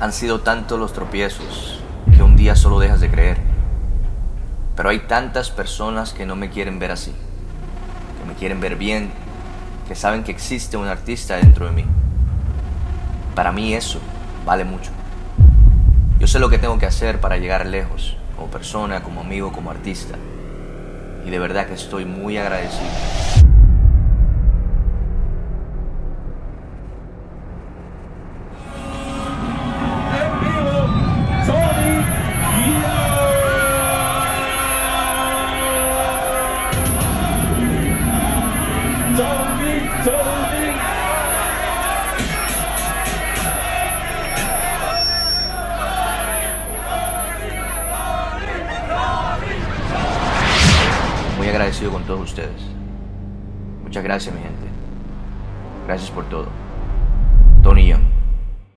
Han sido tantos los tropiezos que un día solo dejas de creer. Pero hay tantas personas que no me quieren ver así, que me quieren ver bien, que saben que existe un artista dentro de mí. Para mí eso vale mucho. Yo sé lo que tengo que hacer para llegar lejos, como persona, como amigo, como artista. Y de verdad que estoy muy agradecido. Muy agradecido con todos ustedes. Muchas gracias, mi gente. Gracias por todo. Tony Young.